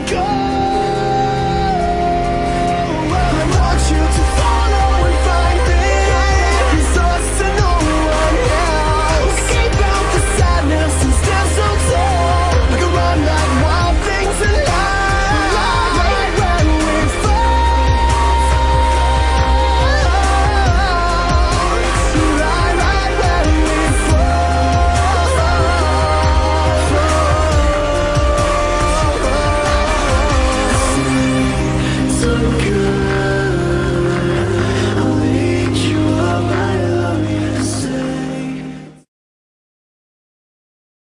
go.